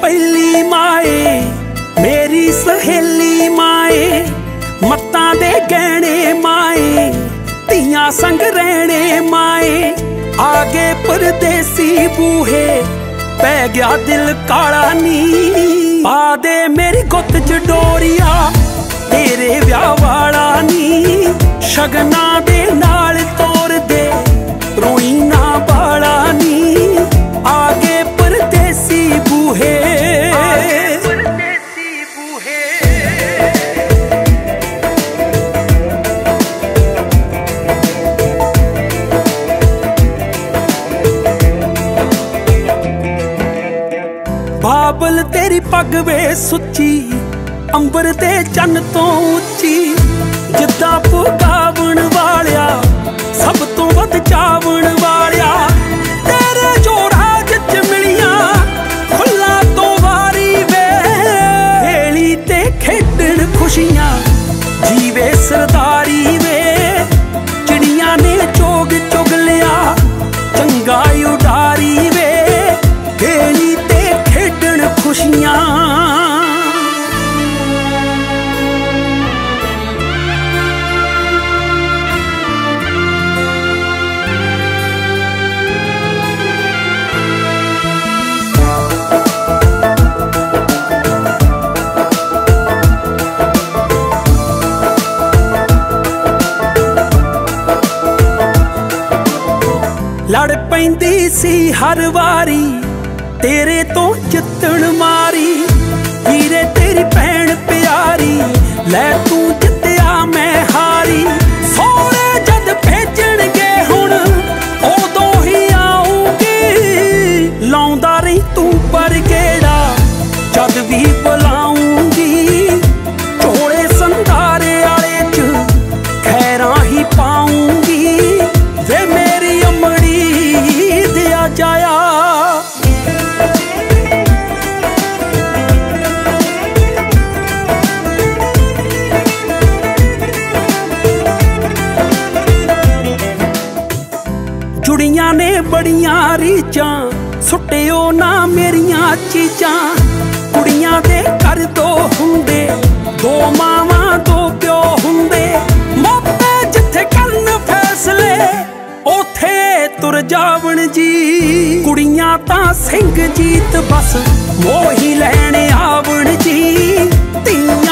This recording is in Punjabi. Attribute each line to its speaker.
Speaker 1: ਪਹਿਲੀ ਮਾਏ, ਮੇਰੀ ਸਹੇਲੀ ਮਾਏ, ਮੱਤਾਂ ਦੇ ਕਹਿਣੇ ਮਾਏ, ਧੀਆਂ ਸੰਗ ਰਹਿਣੇ ਮਾਏ। ਆਗੇ ਪਰਦੇਸੀ ਬੂਹੇ, ਪੈ ਗਿਆ ਦਿਲ ਕਾਲਾ ਨੀ ਪਾ ਦੇ ਮੇਰੀ ਗੁੱਤ ਚ ਡੋਰੀਆ, ਤੇਰੇ ਵਿਆਹ ਵਾਲਾ ਨੀ ਸ਼ਗਨਾ ਬਾਬਲ ਤੇਰੀ ਪੱਗ ਵੇ ਸੁੱਚੀ, ਅੰਬਰ ਤੇ ਚੰਨ ਤੋਂ ਉੱਚੀ। ਜਿੱਦਾਂ ਪੁਕਾਵਣ ਵਾਲਿਆ, ਸਭ ਤੋਂ ਵੱਧ ਚਾਵਣ ਵਾਲਿਆ। ਤੇਰੇ ਜੋੜਾ ਜਿੱਚ ਮਿਲੀਆਂ ਖੁੱਲਾ ਤੋਂ ਵਾਰੀ ਵੇ। ਵੇਲੀ ਤੇ ਖੇਡਣ ਖੁਸ਼ੀਆਂ, ਜੀਵੇ ਸਰਦਾਰੀ ਲੜ ਪੈਂਦੀ ਸੀ ਹਰ ਵਾਰੀ, ਤੇਰੇ ਤੋਂ ਜਿੱਤਣ ਮਾਰੀ, ਵੀਰੇ ਤੇਰੀ ਭੈਣ ਪਿਆਰੀ, ਲੈ ਤੂੰ ਜੁੜੀਆਂ ਨੇ ਬੜੀਆਂ ਰੀਚਾਂ ਸੁੱਟਿਓ ਨਾ ਮੇਰੀਆਂ ਚੀਜ਼ਾਂ। ਕੁੜੀਆਂ ਦੇ ਘਰ ਦੋ ਹੁੰਦੇ, ਦੋ ਮਾਵਾਂ, ਦੋ ਪਿਓ ਹੁੰਦੇ। ਮਾਪੇ ਜਿੱਥੇ ਕਰਨ ਫੈਸਲੇ, ਉਥੇ ਤੁਰ ਜਾਵਣ ਜੀ। ਕੁੜੀਆਂ ਤਾਂ ਸਿੰਘ ਜੀਤ ਬਸ, ਮੋਹੀ ਲੈਣ ਆਵਣ ਜੀ। ਤੀਆਂ